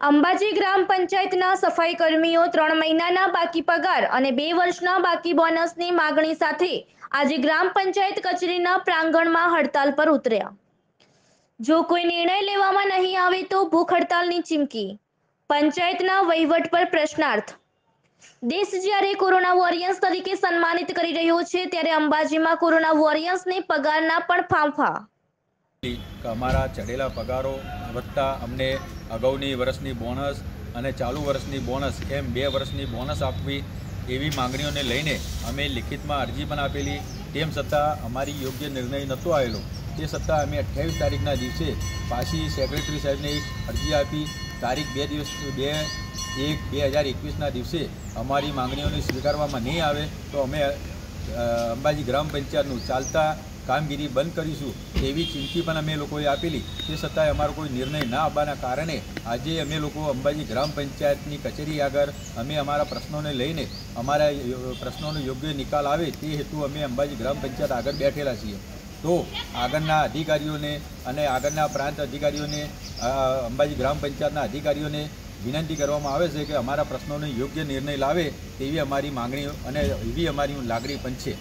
અંબાજી ગ્રામ પંચાયતના સફાઈ કર્મીઓ ત્રણ મહિનાના બાકી પગાર અને બે વર્ષના બાકી બોનસની માગણી સાથે આજે ગ્રામ પંચાયત કચેરીના પ્રાંગણમાં હડતાલ પર ઉતર્યા. જો કોઈ નિર્ણય લેવામાં નહીં આવે તો ભૂખ હડતાલની ચીમકી. પંચાયતના વહીવટ પર પ્રશ્નાર્થ. દેશ જ્યારે કોરોના વોરિયર્સ તરીકે સન્માનિત કરી રહ્યો છે, ત્યારે અંબાજીમાં કોરોના વોરિયર્સને પગારના પણ ફાંફા કે અમારા ચડેલા પગારો વધતા અમને અગાઉની વર્ષની બોનસ અને ચાલુ વર્ષની બોનસ એમ બે વર્ષની બોનસ આપવી એવી માંગણીઓને લઈને અમે લિખિતમાં અરજી પણ આપેલી. તેમ છતાં અમારી યોગ્ય નિર્ણય નહોતો આવેલો. તે છતાં અમે અઠ્યાવીસ તારીખના દિવસે પાછી સેક્રેટરી સાહેબને એક અરજી આપી. તારીખ બે દિવસ, બે એક બે હજાર એકવીસના દિવસે અમારી માંગણીઓને સ્વીકારવામાં નહીં આવે તો અમે અંબાજી ગ્રામ પંચાયતનું ચાલતા કામગીરી બંધ કરીશું એવી ચીમકી પણ અમે લોકોએ આપેલી. તે છતાંય અમારો કોઈ નિર્ણય ના આવવાના કારણે આજે અમે લોકો અંબાજી ગ્રામ પંચાયતની કચેરી આગળ અમે અમારા પ્રશ્નોને લઈને અમારા પ્રશ્નોનો યોગ્ય નિકાલ આવે તે હેતુ અમે અંબાજી ગ્રામ પંચાયત આગળ બેઠેલા છીએ. તો આગળના અધિકારીઓને અને આગળના પ્રાંત અધિકારીઓને અંબાજી ગ્રામ પંચાયતના અધિકારીઓને વિનંતી કરવામાં આવે છે કે અમારા પ્રશ્નોને યોગ્ય નિર્ણય લાવે તેવી અમારી માંગણી અને એવી અમારી લાગણી પણ છે.